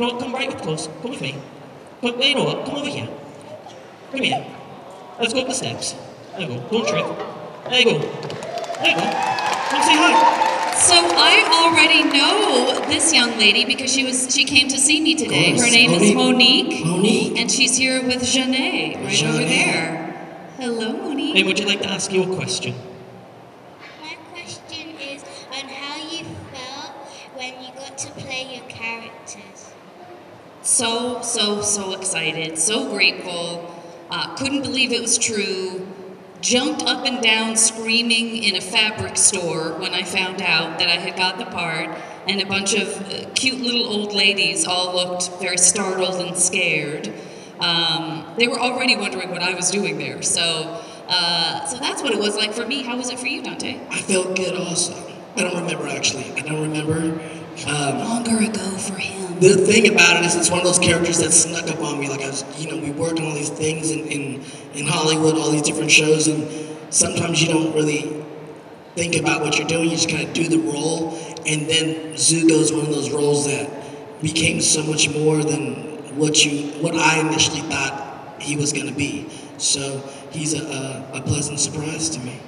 You know what? Come right up close. Come with me. But you know what? Come over here. Come here. Let's go up the steps. There you go. Don't trip. There you go. There you go. Come say hi. So I already know this young lady because she was she came to see me today. Her name is Monique. Monique. And she's here with Janae, right over there. Hello, Monique. Hey, would you like to ask you a question? My question is on how you felt when you got to play your characters. So, so, so excited, so grateful. Uh, couldn't believe it was true. Jumped up and down screaming in a fabric store when I found out that I had got the part, and a bunch of uh, cute little old ladies all looked very startled and scared. Um, they were already wondering what I was doing there. So, uh, so that's what it was like for me. How was it for you, Dante? I felt good also. I don't remember actually. I don't remember. Um, Longer ago for him. The thing about it is, it's one of those characters that snuck up on me. Like I was, you know, we worked on all these things in, in, in Hollywood, all these different shows, and sometimes you don't really think about what you're doing. You just kind of do the role, and then Zuko is one of those roles that became so much more than what you, what I initially thought he was going to be. So he's a, a, a pleasant surprise to me.